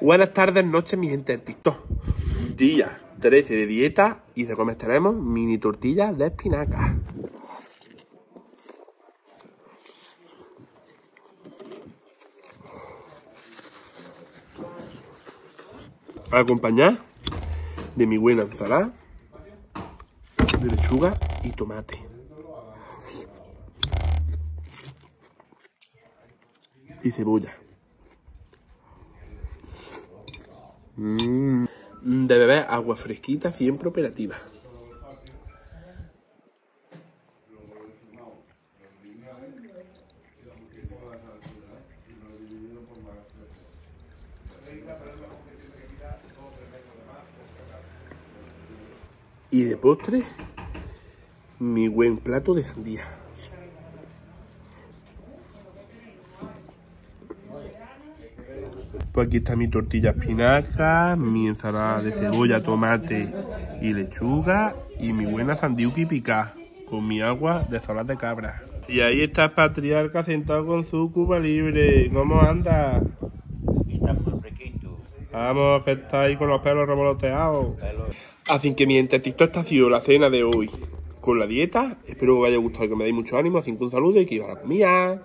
Buenas tardes, noches, mi gente del TikTok. Día 13 de dieta y de comer tenemos mini tortillas de espinaca. Acompañar de mi buena ensalada de lechuga y tomate. Y cebolla. Mm, de beber agua fresquita, siempre operativa. Y de postre, mi buen plato de sandía. Pues aquí está mi tortilla espinaca, mi ensalada de cebolla, tomate y lechuga y mi buena sandiuki picada con mi agua de solas de cabra. Y ahí está el patriarca sentado con su cuba libre. ¿Cómo anda? Está muy fresquito. Vamos, que está ahí con los pelos revoloteados. Así que mientras TikTok esta ha sido la cena de hoy con la dieta, espero que os haya gustado y que me deis mucho ánimo. Así que un saludo y que viva la comida.